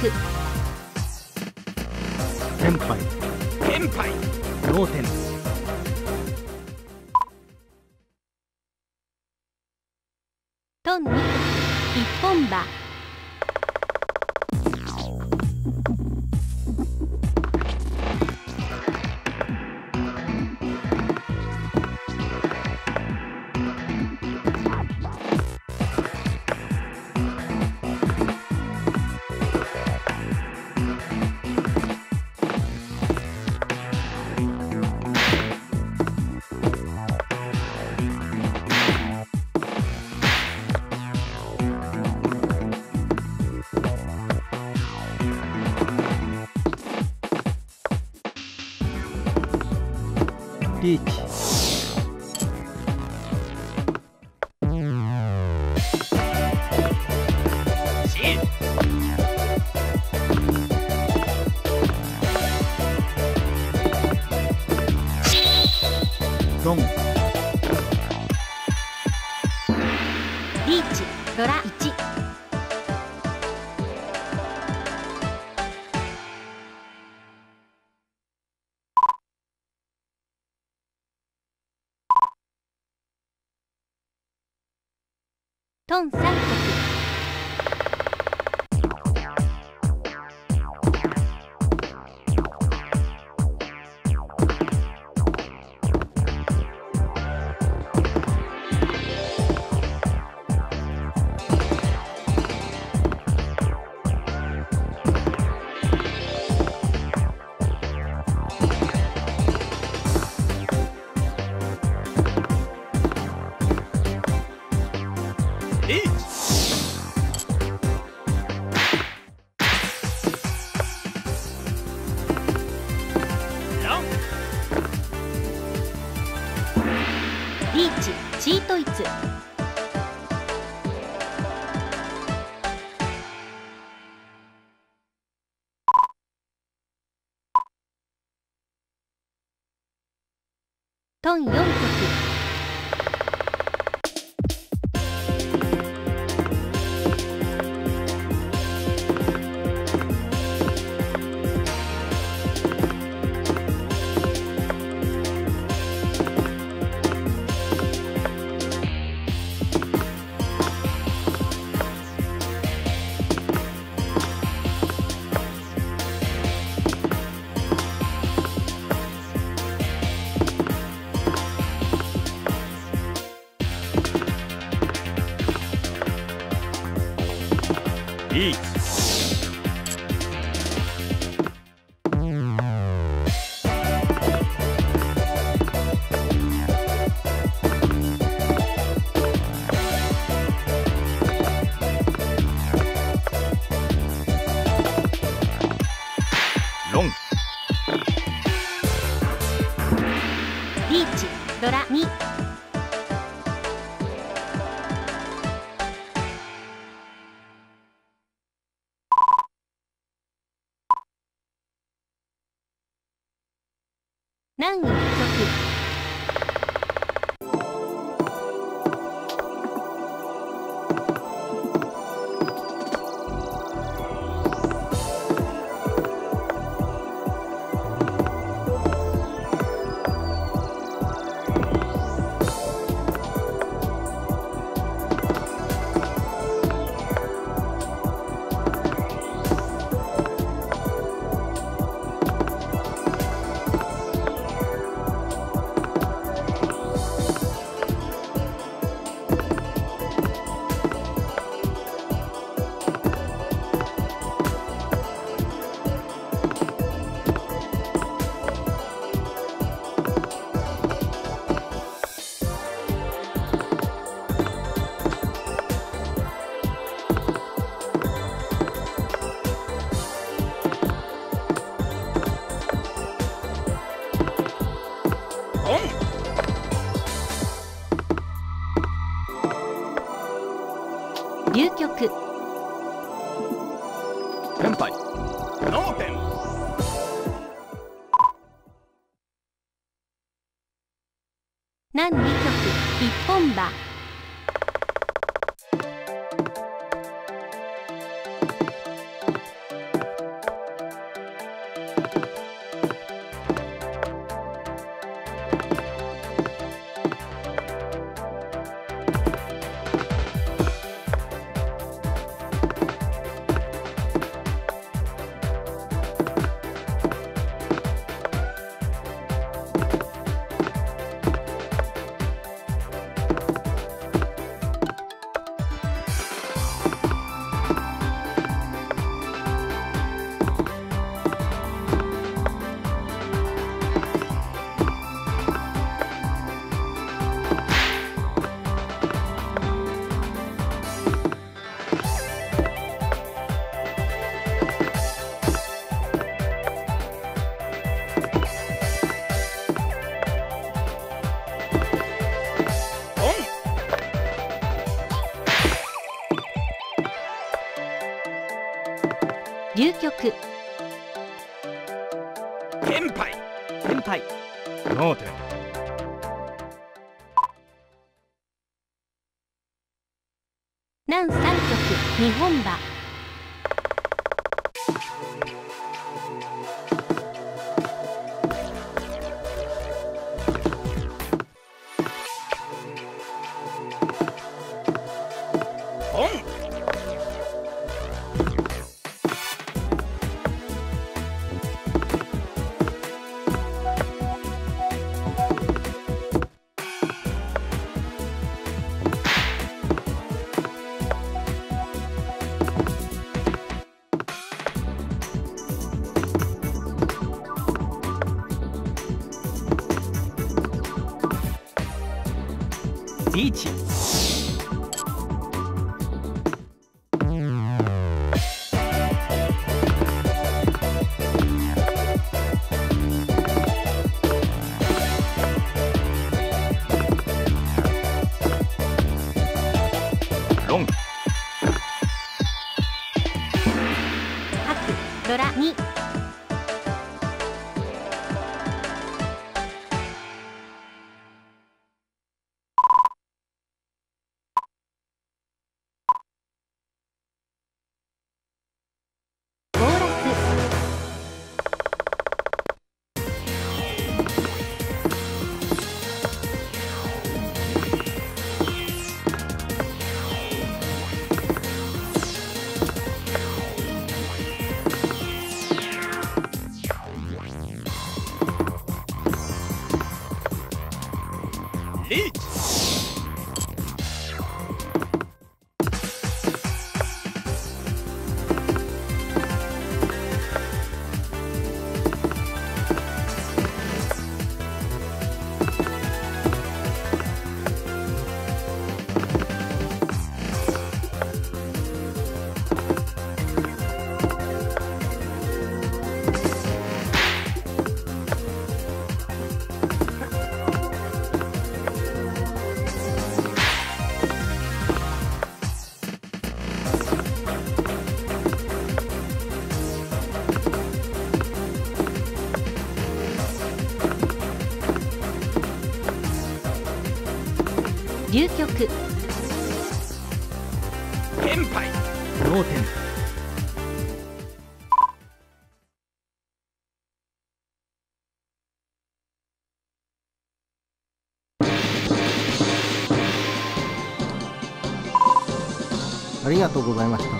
流局天杯天杯脳天リーチシドン。トン三国トン4曲。リーチロン。リーチドラ2南一局何2曲？一本馬龍曲。天杯天杯脳天南三曲日本馬 Сити. ありがとうございました。